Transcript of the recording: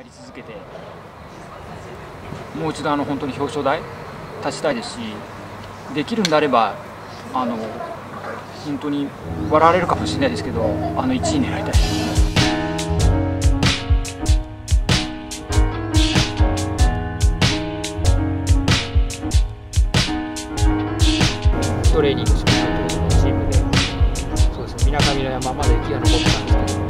やり続けてもう一度あの本当に表彰台立ちたいですしできるんであればあの本当に笑われるかもしれないですけどあの1位狙いたい。トレーニングしましたとチームでそうですねみなかみの山まで気が残ってたんですけど